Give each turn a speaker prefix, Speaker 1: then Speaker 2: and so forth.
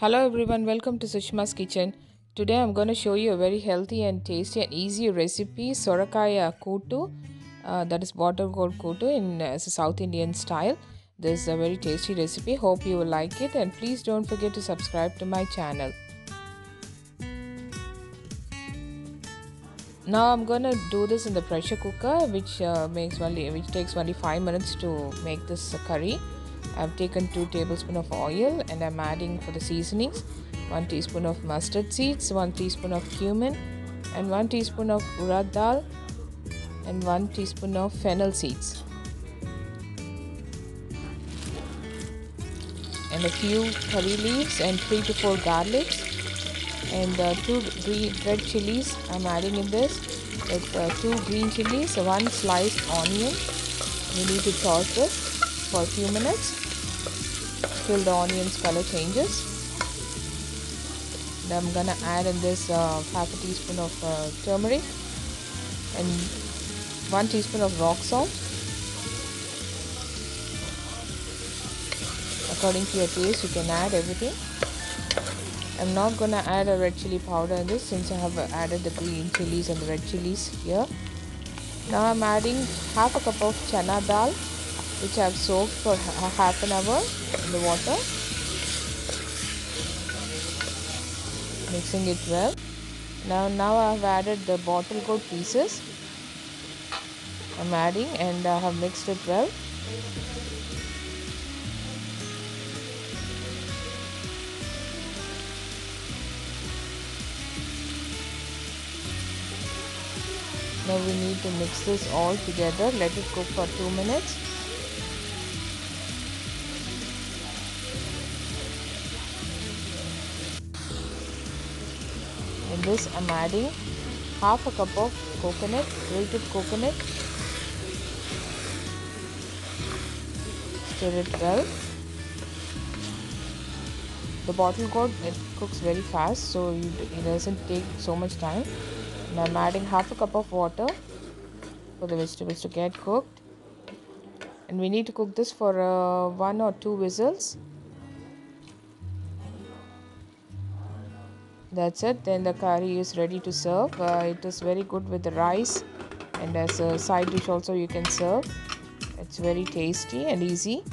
Speaker 1: Hello everyone, welcome to Sushma's Kitchen. Today I'm going to show you a very healthy and tasty and easy recipe Sorakaya Koottu. Uh, that is gourd koottu in uh, South Indian style. This is a very tasty recipe. Hope you will like it and please don't forget to subscribe to my channel. Now I'm gonna do this in the pressure cooker, which uh, makes only which takes only five minutes to make this curry. I've taken 2 tablespoons of oil and I'm adding for the seasonings 1 teaspoon of mustard seeds, 1 teaspoon of cumin and 1 teaspoon of urad dal and 1 teaspoon of fennel seeds. And a few curry leaves and 3 to 4 garlics and uh, 2 green red chilies I'm adding in this with uh, 2 green chilies, 1 sliced onion. We need to toss this for a few minutes till the onions color changes. Then I'm gonna add in this uh, half a teaspoon of uh, turmeric and one teaspoon of rock salt. According to your taste you can add everything. I'm not gonna add a red chili powder in this since I have added the green chilies and the red chilies here. Now I'm adding half a cup of chana dal which I have soaked for half an hour in the water. Mixing it well. Now, now I have added the bottle gourd pieces. I'm adding and I have mixed it well. Now we need to mix this all together. Let it cook for 2 minutes. In this I'm adding half a cup of coconut grated coconut. Stir it well. The bottle gourd it cooks very fast so it doesn't take so much time. And I'm adding half a cup of water for the vegetables to get cooked. And we need to cook this for uh, one or two whistles that's it. Then the curry is ready to serve. Uh, it is very good with the rice. And as a side dish also you can serve. It's very tasty and easy